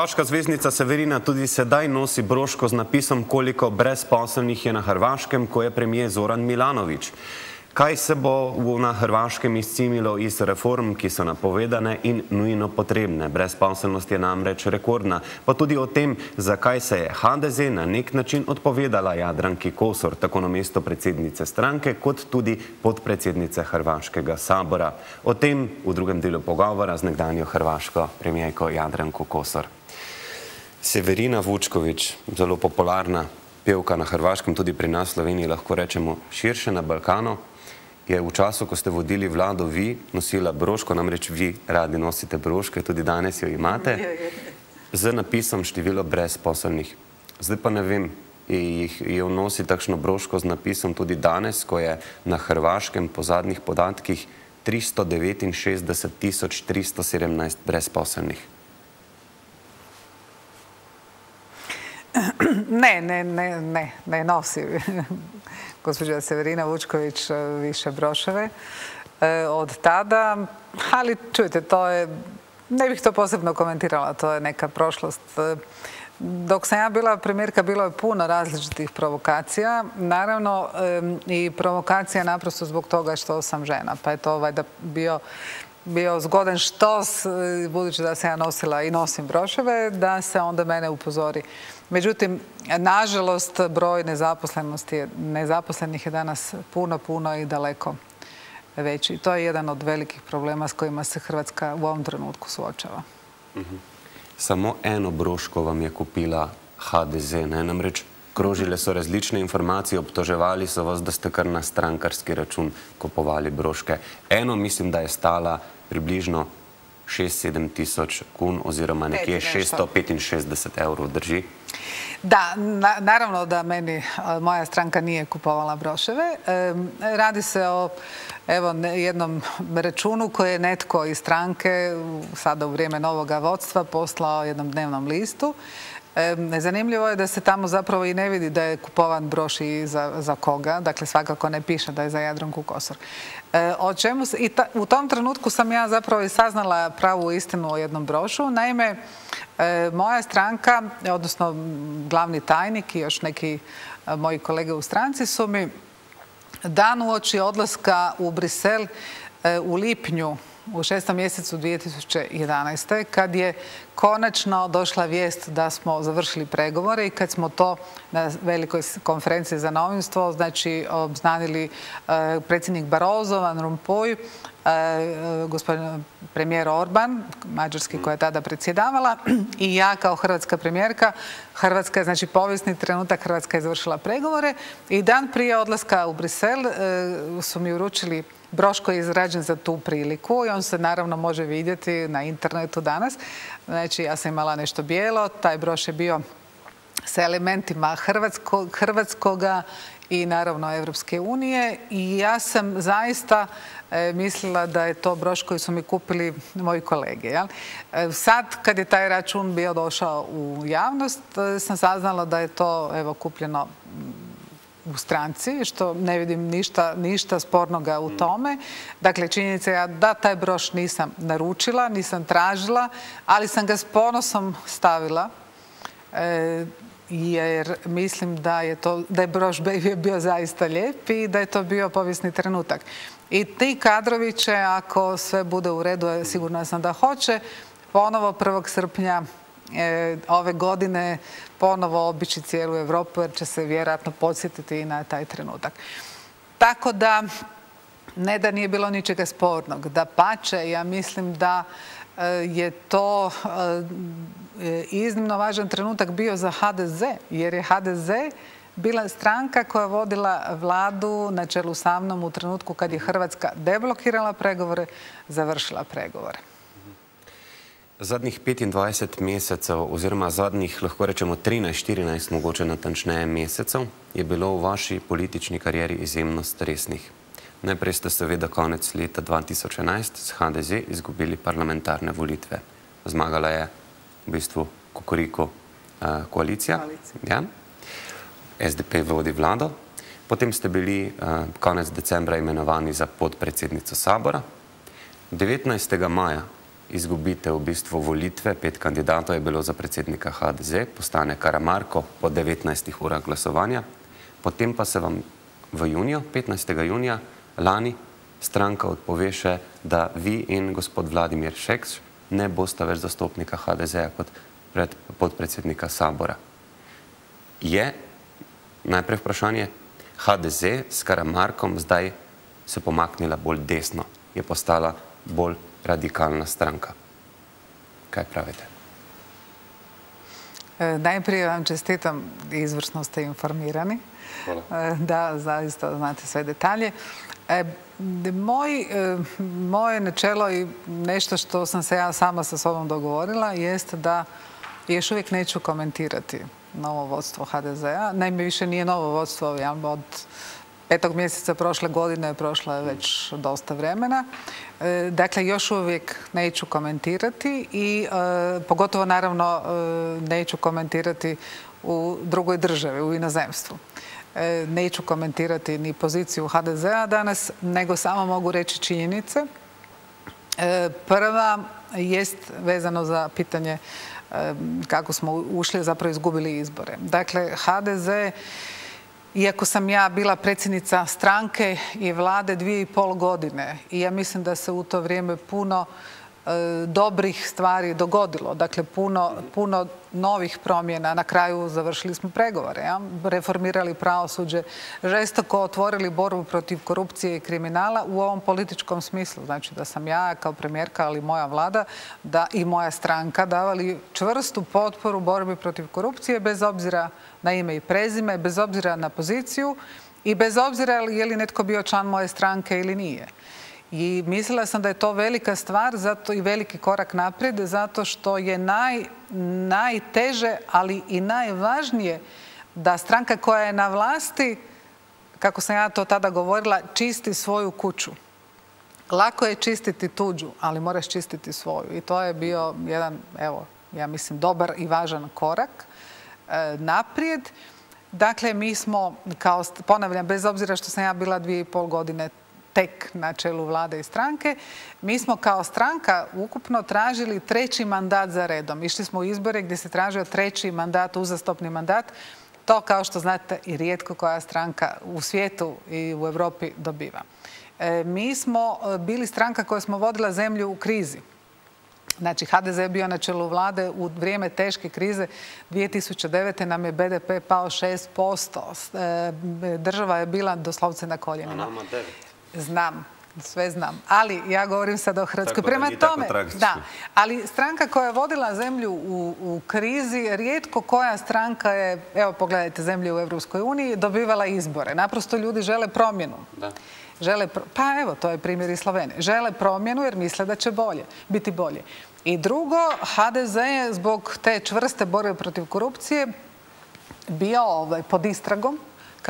Hrvaška zvezdnica Severina tudi sedaj nosi broško z napisom, koliko brezposelnih je na Hrvaškem, ko je premije Zoran Milanovič. Kaj se bo na Hrvaškem izcimilo iz reform, ki so napovedane in nujno potrebne? Brezposelnost je namreč rekordna. Pa tudi o tem, zakaj se je HDZ na nek način odpovedala Jadranki Kosor, tako na mesto predsednice stranke, kot tudi podpredsednice Hrvaškega sabora. O tem v drugem delu pogovora z nekdanjo hrvaško premijejko Jadranko Kosor. Severina Vučkovič, zelo popularna pevka na Hrvaškem, tudi pri nas v Sloveniji, lahko rečemo širše na Balkanu, je v času, ko ste vodili vlado, vi nosila broško, namreč vi radi nosite broške, tudi danes jo imate, z napisom število brezposobnih. Zdaj pa ne vem, jo nosi takšno broško z napisom tudi danes, ko je na Hrvaškem po zadnjih podatkih 369 tisoč 317 brezposobnih. Ne, ne, ne, ne, ne nosi gospođa Severina Vučković e, više broševe e, od tada, ali čujte, to je, ne bih to posebno komentirala, to je neka prošlost. E, dok sam ja bila premijerka, bilo je puno različitih provokacija, naravno i provokacija naprosto zbog toga što sam žena, pa je to ovaj da bio bio zgodan štos, budući da sam ja nosila i nosim broševe, da se onda mene upozori. Međutim, nažalost, broj nezaposlenosti, nezaposlenih je danas puno, puno i daleko veći. To je jedan od velikih problema s kojima se Hrvatska u ovom trenutku suočava. Mhm. Samo eno broško vam je kupila HDZ, ne namreč krožile so različne informacije, obtoževali so vas, da ste kar na strankarski račun kupovali broške. Eno mislim, da je stala približno 6-7 tisoč kun oziroma nekje 665 evrov drži. Da, naravno da meni moja stranka nije kupovala broševe. radi se o evo, jednom računu koji je netko iz stranke sada u vrijeme novoga vodstva poslao jednom dnevnom listu Zanimljivo je da se tamo zapravo i ne vidi da je kupovan broš i za, koga. Dakle, svakako ne piše da je za Jadranku Kosor. E, I u tom trenutku sam ja zapravo i saznala pravu istinu o jednom brošu. Naime, e, moja stranka, odnosno glavni tajnik i još neki e, moji kolege u stranci su mi dan uoči odlaska u Brisel u lipnju u šestom mjesecu 2011. kad je konačno došla vijest da smo završili pregovore i kad smo to na velikoj konferenciji za novinstvo znači obznanili e, predsjednik Barozo, Van Rompuy, e, gospodin premijer Orban, mađarski koja je tada predsjedavala i ja kao hrvatska premijerka. Hrvatska je, znači povijesni trenutak, Hrvatska je završila pregovore i dan prije odlaska u Brisel e, su mi uručili Broško je izrađen za tu priliku i on se naravno može vidjeti na internetu danas. Znači ja sam imala nešto bijelo, taj broš je bio sa elementima hrvatskoga i naravno Evropske unije i ja sam zaista e, mislila da je to broš koji su mi kupili moji kolege. E, sad kad je taj račun bio došao u javnost e, sam saznala da je to evo kupljeno u stranci, što ne vidim ništa, spornoga u tome. Dakle, činjenica je da taj broš nisam naručila, nisam tražila, ali sam ga s ponosom stavila e, jer mislim da je, to, da je broš Baby bio zaista lijep i da je to bio povijesni trenutak. I ti kadrovi će, ako sve bude u redu, sigurno sam da hoće, ponovo 1. srpnja ove godine ponovo obići cijelu Europu jer će se vjerojatno podsjetiti i na taj trenutak. Tako da ne da nije bilo ničega spornog, da pače, ja mislim da e, je to e, iznimno važan trenutak bio za HDZ, jer je HDZ bila stranka koja je vodila vladu na čelu sa mnom u trenutku kad je Hrvatska deblokirala pregovore, završila pregovore. Zadnjih 25 mesecev oziroma zadnjih, lahko rečemo 13-14 mogoče natančneje mesecev, je bilo v vaši politični karieri izjemno stresnih. Najprej ste seveda konec leta 2011 s HDZ izgubili parlamentarne volitve. Zmagala je v bistvu Kukuriko uh, koalicija. Ja. SDP vodi vlado. Potem ste bili uh, konec decembra imenovani za podpredsednico sabora. 19. maja izgubite v bistvu volitve, pet kandidatov je bilo za predsednika HDZ, postane Karamarko po 19 urah glasovanja, potem pa se vam v juniju, 15. junija lani, stranka odpove še, da vi in gospod Vladimir Šeks ne boste več zastopnika HDZ-a kot pred, podpredsednika Sabora. Je najprej vprašanje, HDZ s Karamarkom zdaj se pomaknila bolj desno, je postala bolj radikalna stranka. Kaj pravite? E, najprije vam čestitam, izvrsno ste informirani. Hvala. E, da, zaista znate sve detalje. E, moj, moje načelo i nešto što sam se ja sama sa sobom dogovorila jest da još uvijek neću komentirati novo vodstvo HDZ-a. Naime, više nije novo vodstvo, od petog mjeseca prošle godine je već dosta vremena. E, dakle, još uvijek neću komentirati i e, pogotovo naravno e, neću komentirati u drugoj državi, u inozemstvu. Neću komentirati ni poziciju HDZ-a danas, nego samo mogu reći činjenice. Prva jest vezano za pitanje kako smo ušli, zapravo izgubili izbore. Dakle, HDZ, iako sam ja bila predsjednica stranke i vlade dvije i pol godine i ja mislim da se u to vrijeme puno dobrih stvari dogodilo. Dakle, puno, novih promjena. Na kraju završili smo pregovore, reformirali pravosuđe, žestoko otvorili borbu protiv korupcije i kriminala u ovom političkom smislu. Znači da sam ja kao premijerka, ali moja vlada da i moja stranka davali čvrstu potporu borbi protiv korupcije bez obzira na ime i prezime, bez obzira na poziciju i bez obzira je li netko bio član moje stranke ili nije. I mislila sam da je to velika stvar zato i veliki korak naprijed zato što je naj, najteže, ali i najvažnije da stranka koja je na vlasti, kako sam ja to tada govorila, čisti svoju kuću. Lako je čistiti tuđu, ali moraš čistiti svoju. I to je bio jedan, evo, ja mislim, dobar i važan korak e, naprijed. Dakle, mi smo, kao, ponavljam, bez obzira što sam ja bila dvije i pol godine tek na čelu vlade i stranke. Mi smo kao stranka ukupno tražili treći mandat za redom. Išli smo u izbore gdje se tražio treći mandat, uzastopni mandat. To, kao što znate, i rijetko koja stranka u svijetu i u Europi dobiva. E, mi smo e, bili stranka koja smo vodila zemlju u krizi. Znači, HDZ je bio na čelu vlade u vrijeme teške krize. 2009. nam je BDP pao 6%. E, država je bila doslovce na koljenima. Znam, sve znam. Ali ja govorim sad o Hrvatskoj. Prema tome, da, ali stranka koja je vodila zemlju u, krizi, rijetko koja stranka je, evo pogledajte, zemlje u Europskoj uniji, dobivala izbore. Naprosto ljudi žele promjenu. Žele, pa evo, to je primjer i Slovenije. Žele promjenu jer misle da će bolje, biti bolje. I drugo, HDZ je zbog te čvrste borbe protiv korupcije bio ovaj, pod istragom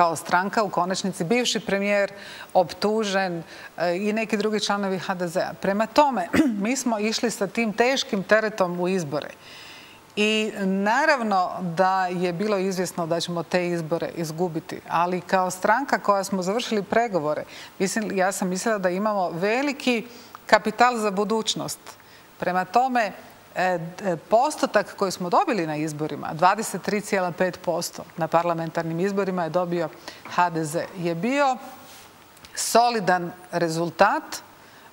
kao stranka, u konačnici bivši premijer optužen e, i neki drugi članovi HDZ-a. Prema tome, mi smo išli sa tim teškim teretom u izbore. I naravno da je bilo izvjesno da ćemo te izbore izgubiti, ali kao stranka koja smo završili pregovore, mislim, ja sam mislila da imamo veliki kapital za budućnost. Prema tome, postotak koji smo dobili na izborima, 23,5% na parlamentarnim izborima je dobio HDZ, je bio solidan rezultat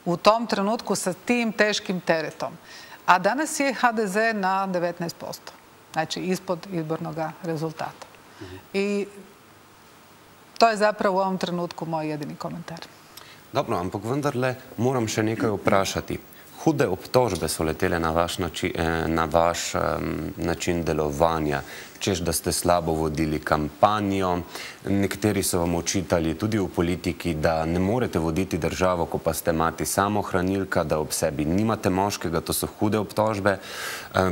u tom trenutku sa tim teškim teretom. A danas je HDZ na 19%, znači ispod izbornog rezultata. I to je zapravo u ovom trenutku moj jedini komentar. Dobro, ampak vendarle moram še nekaj vprašati hude obtožbe so letele na vaš, nači, eh, na vaš um, način delovanja, češ da ste slabo vodili kampanjo. Nekateri so vam očitali tudi v politiki, da ne morete voditi državo, ko pa ste mati samohranilka, da ob sebi nimate moškega, to so hude obtožbe.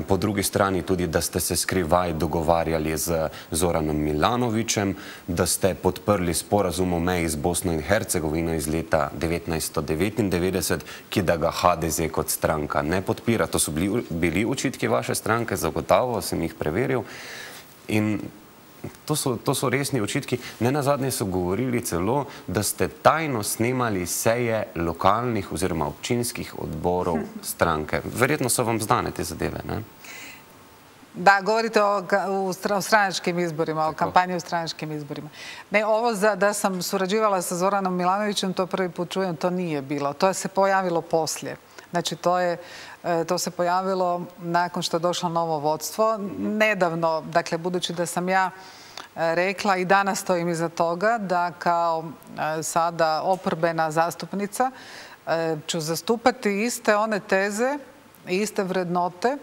Po drugi strani tudi, da ste se skrivaj dogovarjali z Zoranom Milanovičem, da ste podprli sporazum o meji z Bosno in Hercegovino iz leta 1999, ki da ga HDZ kot stranka ne podpira. To so bili, bili očitki vaše stranke, zagotovo sem jih preveril. In to so, to so resni očitki. Ne na zadnje so govorili celo, da ste tajno snemali seje lokalnih oziroma občinskih odborov stranke. Verjetno so vam zdane te zadeve, ne? Da, govorite o, u, stranačkim izborima, o kampanji u stranačkim izborima. Ne, ovo za, da sam surađivala sa Zoranom Milanovićem, to prvi put čujem, to nije bilo. To je se pojavilo poslije. Znači, to, je, e, to se pojavilo nakon što je došlo novo vodstvo. Nedavno, dakle, budući da sam ja e, rekla i danas stojim iza toga da kao e, sada oporbena zastupnica ću zastupati iste one teze i iste vrednote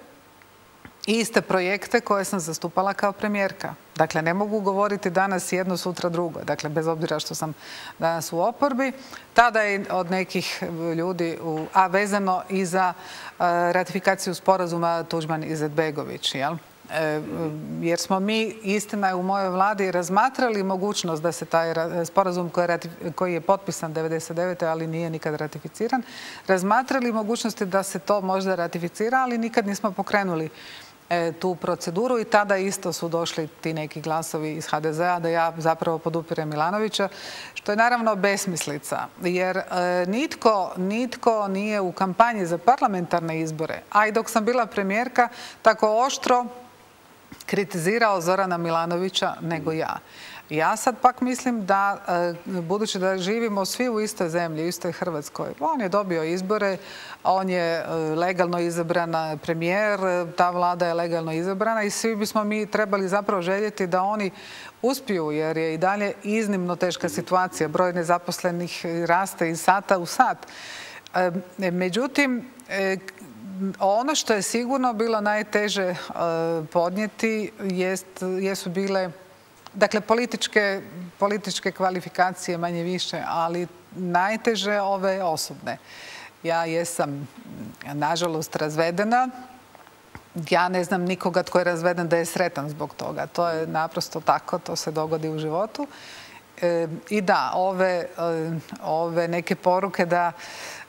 iste projekte koje sam zastupala kao premijerka. Dakle, ne mogu govoriti danas jedno, sutra drugo. Dakle, bez obzira što sam danas u oporbi. Tada je od nekih ljudi, a vezano i za e, ratifikaciju sporazuma Tuđman i Zedbegović, jel? E, jer smo mi, istina je u mojoj vladi, razmatrali mogućnost da se taj sporazum koji je potpisan 1999. ali nije nikad ratificiran, razmatrali mogućnosti da se to možda ratificira, ali nikad nismo pokrenuli tu proceduru i tada isto su došli ti neki glasovi iz HDZ-a da ja zapravo podupirem Milanovića, što je naravno besmislica, jer e, nitko, nitko nije u kampanji za parlamentarne izbore, a i dok sam bila premijerka, tako oštro kritizirao Zorana Milanovića nego ja. Ja sad pak mislim da, e, budući da živimo svi u istoj zemlji, u istoj Hrvatskoj, on je dobio izbore, on je e, legalno izabrana premijer, ta vlada je legalno izabrana i svi bismo mi trebali zapravo željeti da oni uspiju jer je i dalje iznimno teška situacija. Broj nezaposlenih raste iz sata u sat. E, međutim, ono što je sigurno bilo najteže podnijeti jesu bile Dakle, političke, političke kvalifikacije manje više, ali najteže ove osobne. Ja jesam, nažalost, razvedena. Ja ne znam nikoga tko je razveden da je sretan zbog toga. To je naprosto tako, to se dogodi u životu. E, I da, e, ove neke poruke da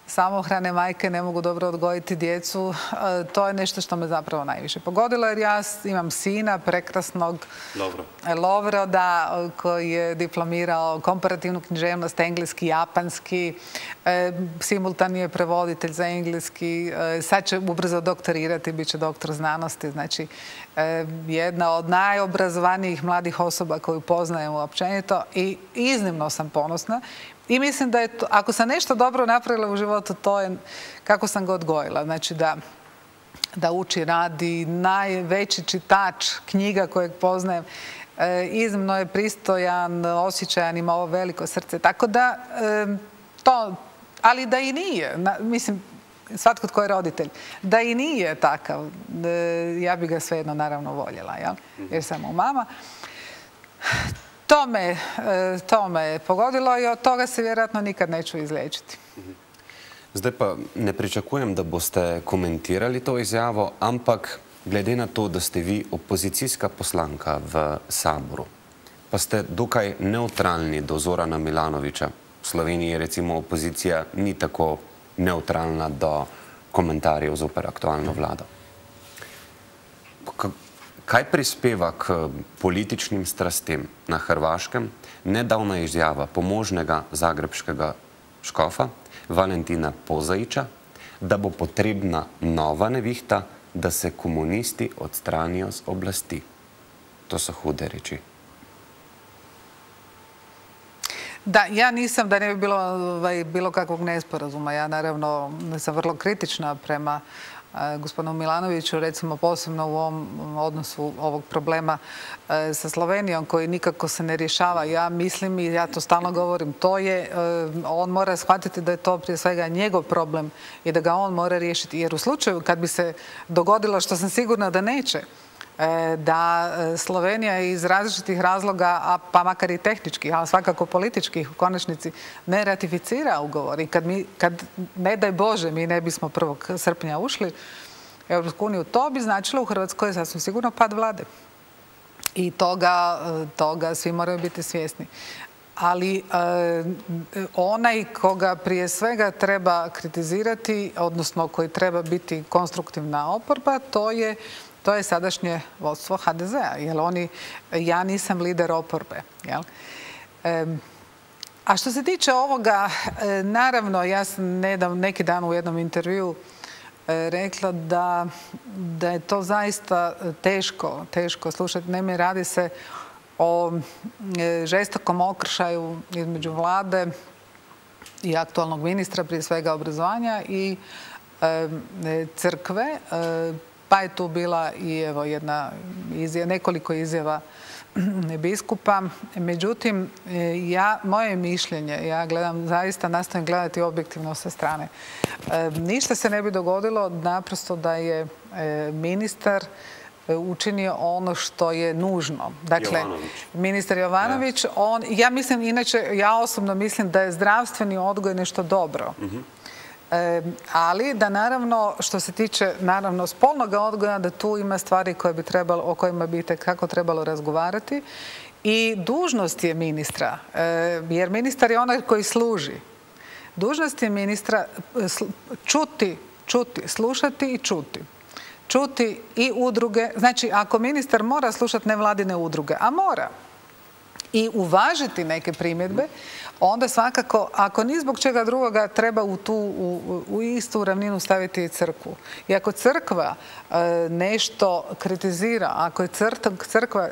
samohrane majke ne mogu dobro odgojiti djecu, e, to je nešto što me zapravo najviše pogodilo jer ja imam sina prekrasnog Lovro. da, koji je diplomirao komparativnu književnost, engleski, japanski, e, simultani je prevoditelj za engleski, e, sad će ubrzo doktorirati, bit će doktor znanosti, znači jedna od najobrazovanijih mladih osoba koju poznajem uopćenito i iznimno sam ponosna i mislim da je to, ako sam nešto dobro napravila u životu, to je kako sam ga odgojila. Znači da, da uči, radi, najveći čitač knjiga kojeg poznajem. E, iznimno je pristojan, osjećajan, ima ovo veliko srce. Tako da, e, to, ali da i nije, mislim, svatko tko je roditelj, da i nije takav, e, ja bi ga svejedno naravno voljela, jel? jer sam mu mama. To me, e, to me pogodilo i od toga se vjerojatno nikad neću izlečiti. Zdaj pa ne pričakujem, da boste komentirali to izjavo, ampak glede na to, da ste vi opozicijska poslanka v Saboru, pa ste dokaj neutralni do Zorana Milanoviča. V Sloveniji recimo opozicija ni tako neutralna do komentarjev zoper aktualno vlado. Kaj prispeva k političnim strastem na Hrvaškem nedavna izjava pomožnega zagrebskega škofa Valentina Pozajiča, da bo potrebna nova nevihta, da se komunisti odstranijo z oblasti? To so hude reči. Da, ja nisam, da ne bi bilo ovaj, bilo kakvog nesporazuma. Ja naravno sam vrlo kritična prema gospodinu Milanoviću, recimo posebno u ovom odnosu ovog problema e, sa Slovenijom koji nikako se ne rješava. Ja mislim i ja to stalno govorim, to je, e, on mora shvatiti da je to prije svega njegov problem i da ga on mora riješiti. Jer u slučaju kad bi se dogodilo, što sam sigurna da neće, da e, Slovenija iz različitih razloga, a pa makar i tehničkih, ali svakako političkih u konačnici, ne ratificira ugovor. I kad, ne daj Bože, mi ne bismo 1. srpnja ušli Europsku uniju, to bi značilo u Hrvatskoj sasvim sigurno pad vlade. I toga, e, toga svi moraju biti svjesni. Ali onaj koga prije svega treba kritizirati, odnosno koji treba biti konstruktivna oporba, to je to je sadašnje vodstvo HDZ-a, jer oni, ja nisam lider oporbe, a što se tiče ovoga, e, naravno, ja sam nedavno, neki dan u jednom intervju e, rekla da, da je to zaista teško, teško slušati. Naime, radi se o e, žestokom okršaju između vlade i aktualnog ministra, prije svega obrazovanja i crkve. Pa je tu bila i evo jedna izjava, nekoliko izjava biskupa. Međutim, ja, moje mišljenje, ja gledam, zaista nastavim gledati objektivno sa strane. ništa se ne bi dogodilo naprosto da je ministar E, učinio ono što je nužno. Dakle, ministar Jovanović, on, ja mislim, inače, ja osobno mislim da je zdravstveni odgoj nešto dobro. Mhm. E, ali da naravno, što se tiče naravno spolnog odgoja, da tu ima stvari koje bi trebalo, o kojima bi kako trebalo razgovarati. I dužnost je ministra, e, jer ministar je onaj koji služi. Dužnost je ministra čuti, čuti, slušati i čuti čuti i udruge. Znači, ako ministar mora slušati nevladine udruge, a mora, i uvažiti neke primjedbe, onda svakako, ako ni zbog čega drugoga, treba u tu, u, istu ravninu staviti i crkvu. I ako crkva e, nešto kritizira, ako je crkva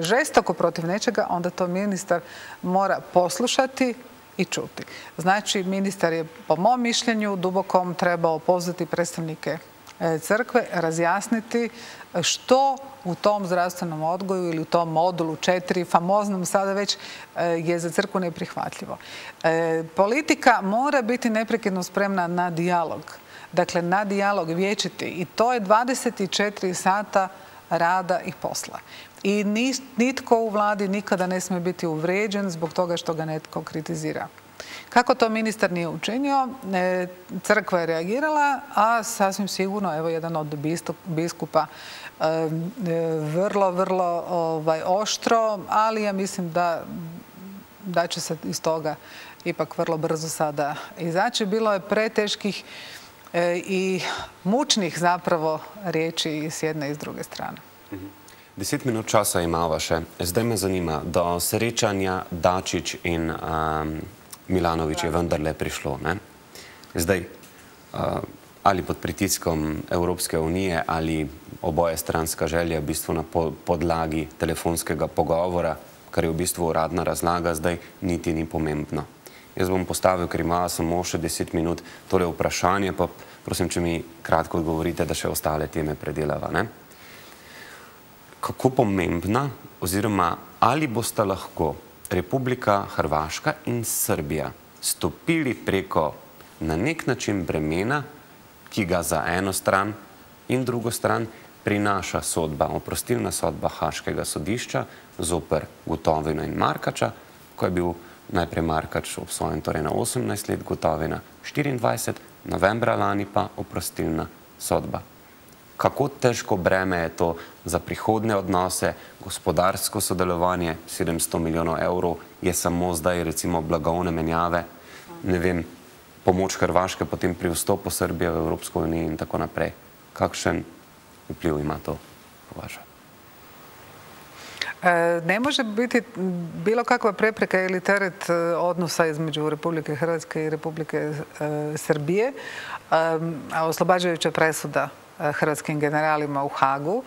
žestoko protiv nečega, onda to ministar mora poslušati i čuti. Znači, ministar je po mom mišljenju dubokom trebao pozvati predstavnike E, crkve razjasniti što u tom zdravstvenom odgoju ili u tom modulu četiri, famoznom sada već, e, je za crkvu neprihvatljivo. E, politika mora biti neprekidno spremna na dijalog. Dakle, na dijalog vječiti. I to je 24 sata rada i posla. I nitko u vladi nikada ne smije biti uvrijeđen zbog toga što ga netko kritizira. Kako to ministar nije učinio, crkva je reagirala, a sasvim sigurno, evo jedan od biskupa e, vrlo, vrlo ovaj, oštro, ali ja mislim da, će se iz toga ipak vrlo brzo sada izaći. Bilo je preteških e, i mučnih zapravo riječi s jedne i s druge strane. Mhm. Deset minut časa imava še. Zdaj me zanima, do srečanja Dačić in Milanovič je vendarle prišlo. Ne? Zdaj, ali pod pritiskom Evropske unije ali oboje stranska želja v bistvu na podlagi telefonskega pogovora, kar je v bistvu uradna razlaga, zdaj niti ni pomembno. Jaz bom postavil, ker ima samo še deset minut, torej vprašanje, pa prosim, če mi kratko odgovorite, da še ostale teme predelava. Ne? Kako pomembna oziroma ali boste lahko Republika Hrvaška in Srbija stopili preko na nek način bremena, ki ga za eno stran in drugo stran prinaša sodba, oprostilna sodba Haškega sodišča zoper Gotovino in Markača, ko je bil najprej Markač obsojen torej na 18 let, Gotovina 24, novembra lani pa oprostilna sodba kako težko breme je to za prihodne odnose, gospodarsko sodelovanje, 700 milijonov evrov je samo zdaj recimo blagovne menjave, ne vem, pomoč Hrvaške potem pri vstopu Srbije v Evropsko unijo in tako naprej. Kakšen vpliv ima to po vašem? E, ne može biti bilo kakva prepreka ili teret e, odnosa između Republike Hrvatske i Republike e, Srbije, a oslobađajuća presuda hrvatskim generalima u Hagu.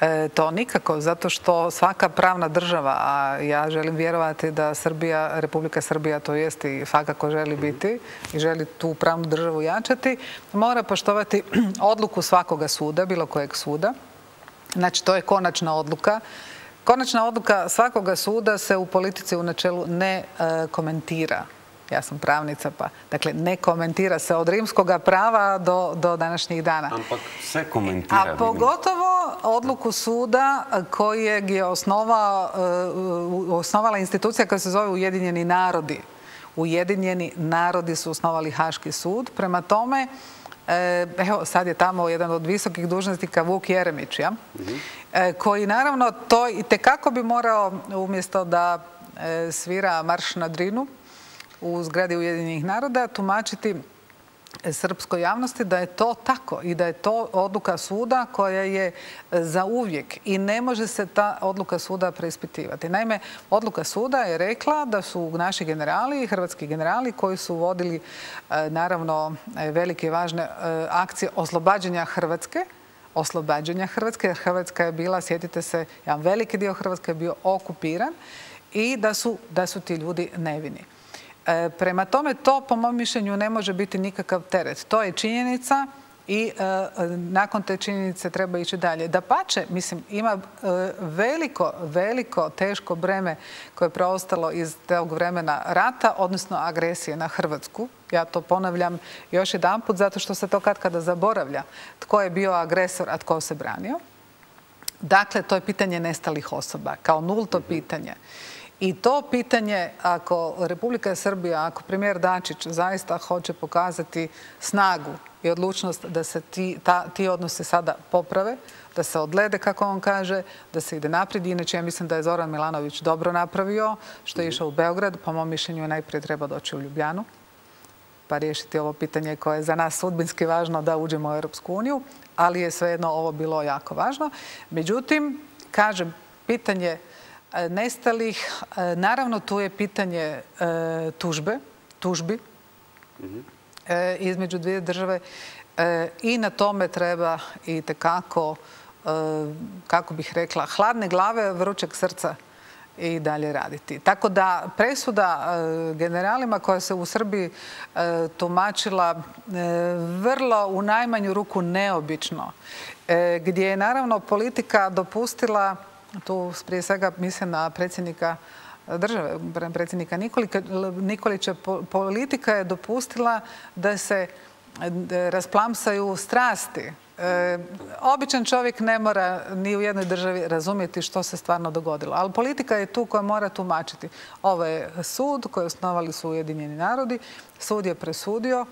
E, to nikako, zato što svaka pravna država, a ja želim vjerovati da Srbija, Republika Srbija to jest i svakako želi biti i želi tu pravnu državu jačati, mora poštovati odluku svakoga suda, bilo kojeg suda. Znači, to je konačna odluka. Konačna odluka svakoga suda se u politici u načelu ne e, komentira ja sam pravnica pa, dakle, ne komentira se od rimskog prava do, do današnjih dana. Ampak se komentira. A pogotovo odluku suda kojeg je osnovao, uh, osnovala institucija koja se zove Ujedinjeni narodi. Ujedinjeni narodi su osnovali Haški sud. Prema tome, e, evo sad je tamo jedan od visokih dužnosnika Vuk Jeremić, ja? Mhm. E, koji naravno to i tekako bi morao umjesto da svira marš na drinu, u zgradi Ujedinjenih naroda tumačiti srpskoj javnosti da je to tako i da je to odluka suda koja je za uvijek i ne može se ta odluka suda preispitivati. Naime, odluka suda je rekla da su naši generali, hrvatski generali koji su vodili naravno velike i važne akcije oslobađanja Hrvatske, oslobađanja Hrvatske, jer Hrvatska je bila, sjetite se, jedan veliki dio Hrvatske je bio okupiran i da su, da su ti ljudi nevini. E, prema tome, to po mom mišljenju ne može biti nikakav teret. To je činjenica i e, nakon te činjenice treba ići dalje. Da pače, mislim, ima e, veliko, veliko, teško breme koje je preostalo iz tog vremena rata, odnosno agresije na Hrvatsku. Ja to ponavljam još jedan put, zato što se to kad kada zaboravlja tko je bio agresor, a tko se branio. Dakle, to je pitanje nestalih osoba, kao nulto pitanje. I to pitanje, ako Republika Srbija, ako premijer Dačić zaista hoće pokazati snagu i odlučnost da se ti, ta, ti odnose sada poprave, da se odlede, kako on kaže, da se ide naprijed. Inače, ja mislim da je Zoran Milanović dobro napravio, što je išao u Beograd. Po mom mišljenju najprije treba doći u Ljubljanu, pa riješiti ovo pitanje koje je za nas sudbinski važno da uđemo u Europsku uniju, ali je svejedno ovo bilo jako važno. Međutim, kažem, pitanje nestalih. E, naravno, tu je pitanje e, tužbe, tužbi između dvije države i na tome treba i tekako, kako bih rekla, hladne glave, vrućeg srca i dalje raditi. Tako da presuda generalima koja se u Srbiji tumačila vrlo u najmanju ruku neobično, gdje je naravno politika dopustila tu prije svega mislim na predsjednika države, predsjednika Nikolića, politika je dopustila da se rasplamsaju strasti. E, običan čovjek ne mora ni u jednoj državi razumjeti što se stvarno dogodilo. Ali politika je tu koja mora tumačiti. Ovo je sud koji osnovali su Ujedinjeni narodi. Sud je presudio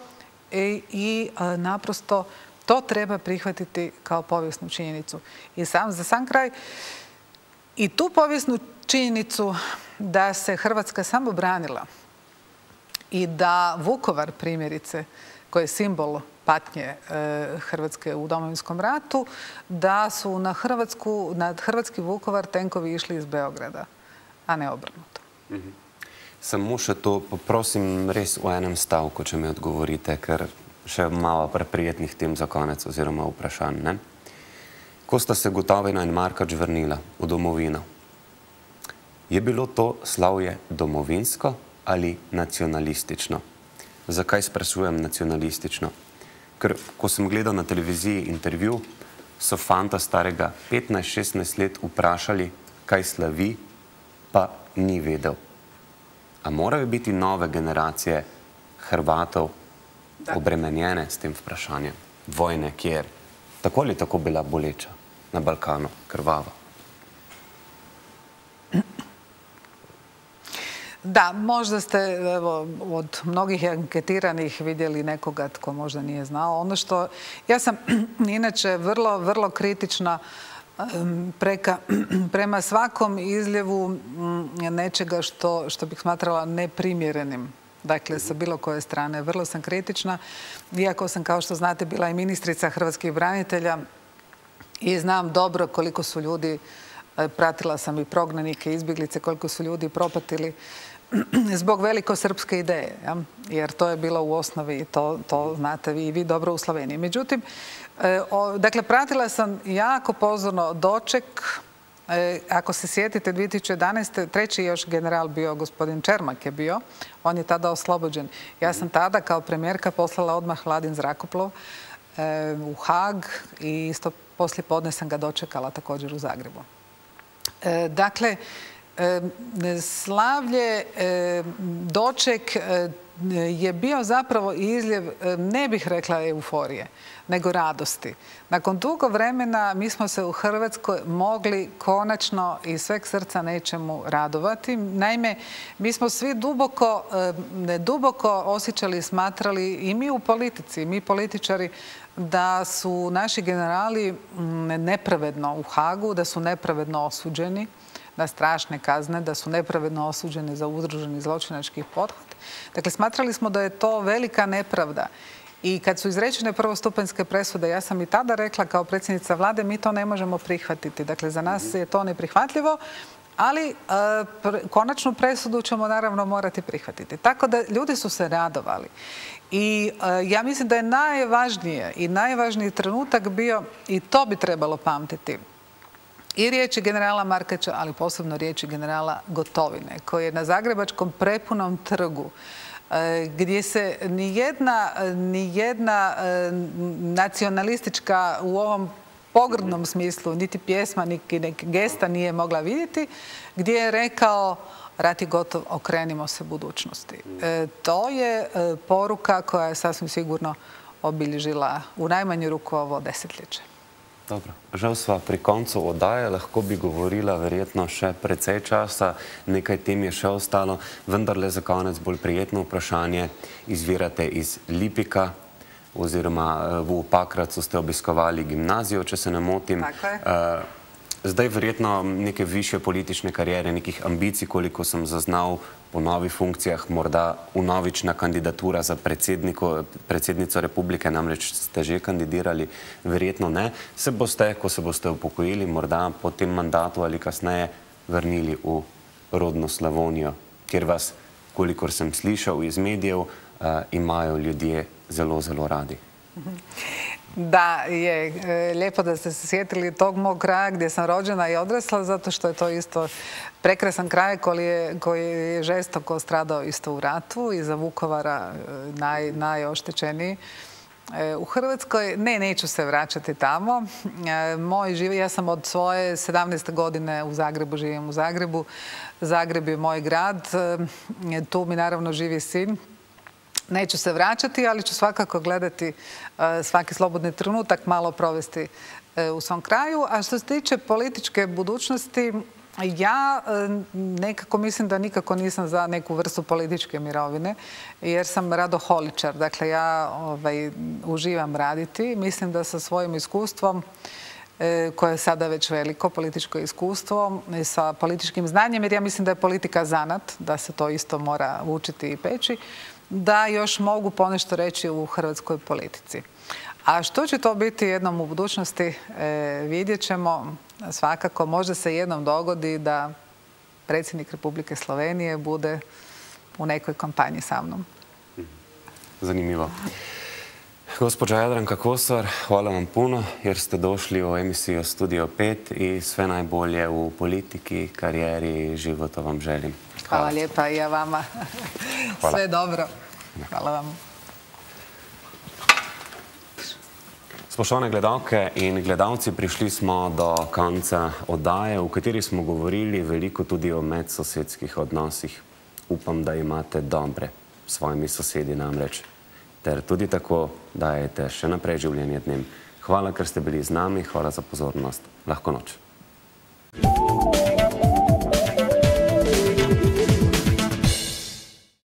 i, i naprosto to treba prihvatiti kao povijesnu činjenicu. I sam, za sam kraj, i tu povijesnu činjenicu da se Hrvatska samo branila i da Vukovar primjerice, koji je simbol patnje e, Hrvatske u domovinskom ratu, da su na Hrvatsku, nad Hrvatski Vukovar tenkovi išli iz Beograda, a ne obrnuto. Mhm. Samo še to poprosim res v enem stavku, če mi odgovorite, ker še malo preprijetnih tem za konec oziroma vprašanj. Ne? Ko sta se Gotovina in Markač vrnila v domovino. Je bilo to slavje domovinsko ali nacionalistično? Zakaj sprašujem nacionalistično? Ker ko sem gledal na televiziji intervju, so fanta starega 15-16 let vprašali, kaj slavi, pa ni vedel. A morajo biti nove generacije Hrvatov obremenjene s tem vprašanjem? Vojne, kjer? Tako ali tako bila boleča? Na Balkanu, krvava. Da, možda ste evo, od mnogih anketiranih vidjeli nekoga tko možda nije znao. Ono što, ja sam inače vrlo, vrlo kritična preka, prema svakom izljevu mm, nečega što, što bih smatrala neprimjerenim. Dakle, sa bilo koje strane. Vrlo sam kritična. Iako sam, kao što znate, bila i ministrica hrvatskih branitelja, i znam dobro koliko su ljudi, e, pratila sam i prognanike, izbjeglice, koliko su ljudi propatili zbog veliko srpske ideje, jer to je bilo u osnovi, to, to znate vi i vi dobro u Sloveniji. Međutim, e, dakle, pratila sam jako pozorno doček, e, ako se sjetite 2011. treći još general bio, gospodin Čermak je bio, on je tada oslobođen. Ja sam tada kao premijerka poslala odmah Vladin zrakoplov u Hag i isto poslije podne sam ga dočekala također u Zagrebu. E, dakle, e, slavlje, e, doček je bio zapravo izljev, ne bih rekla euforije, nego radosti. Nakon dugo vremena mi smo se u Hrvatskoj mogli konačno i sveg srca nečemu radovati. Naime, mi smo svi duboko, duboko osjećali i smatrali i mi u politici, mi političari da su naši generali nepravedno u Hagu, da su nepravedno osuđeni na strašne kazne, da su nepravedno osuđeni za udruženi zločinački pothod. Dakle, smatrali smo da je to velika nepravda I kad su izrečene prvostupanjske presude, ja sam i tada rekla kao predsjednica vlade, mi to ne možemo prihvatiti. Dakle, za nas je to neprihvatljivo ali e, konačnu presudu ćemo naravno morati prihvatiti. Tako da ljudi su se radovali. I e, ja mislim da je najvažnije i najvažniji trenutak bio, i to bi trebalo pamtiti, i riječi generala Markača, ali posebno riječi generala Gotovine, koji je na Zagrebačkom prepunom trgu e, gdje se nijedna, jedna nacionalistička u ovom pogrdnom smislu, niti pjesma, niti gesta nije mogla vidjeti, gdje je rekao rat je gotov, okrenimo se budućnosti. E, to je e, poruka koja je sasvim sigurno obilježila u najmanju ruku ovo desetljeće. Dobro. Žal sva pri koncu oddaje, lahko bi govorila verjetno še precej časa, nekaj tem je še ostalo, vendar le za konec bolj prijetno vprašanje. Izvirate iz Lipika, oziroma eh, v Pakracu ste obiskovali gimnazijo, če se ne motim. Eh, zdaj verjetno neke više politične karijere, nekih ambicij, koliko sem zaznal po novih funkcijah, morda unovična kandidatura za predsednico republike, namreč ste že kandidirali, verjetno ne. Se boste, ko se boste upokojili, morda po tem mandatu ali kasneje vrnili v rodno Slavonijo, kjer vas, kolikor sem slišal iz medijev, eh, imajo ljudje zelo, zelo radi. Da, je e, lijepo da ste se sjetili tog mog kraja gdje sam rođena i odrasla, zato što je to isto prekrasan kraj koji je, žestoko stradao isto u ratu i za Vukovara e, naj, najoštećeniji. E, u Hrvatskoj, ne, neću se vraćati tamo. Moj živi, ja sam od svoje 17. godine u Zagrebu, živim u Zagrebu. Zagreb je moj grad. Tu mi naravno živi sin Neću se vraćati, ali ću svakako gledati e, svaki slobodni trenutak, malo provesti e, u svom kraju. A što se tiče političke budućnosti, ja e, nekako mislim da nikako nisam za neku vrstu političke mirovine, jer sam radoholičar. Dakle, ja ovaj, uživam raditi. Mislim da sa svojim iskustvom koje je sada već veliko političko iskustvo sa političkim znanjem, jer ja mislim da je politika zanat, da se to isto mora učiti i peći da još mogu ponešto reći u hrvatskoj politici. A što će to biti jednom u budućnosti e, vidjet ćemo. Svakako možda se jednom dogodi da predsjednik Republike Slovenije bude u nekoj kampanji sa mnom. Zanimljivo. Gospođa Jadranka Kosar, hvala vam puno jer ste došli u emisiju Studio 5 i sve najbolje u politiki, karijeri i životu vam želim. Hvala, lijepa i ja vama. Sve dobro. Hvala vam. Spoštovane gledalke in gledalci, prišli smo do konca oddaje, v kateri smo govorili veliko tudi o medsosedskih odnosih. Upam, da imate dobre s svojimi sosedi namreč. Ter tudi tako dajete še naprej življenje dnem. Hvala, ker ste bili z nami, hvala za pozornost. Lahko noč. Hvala.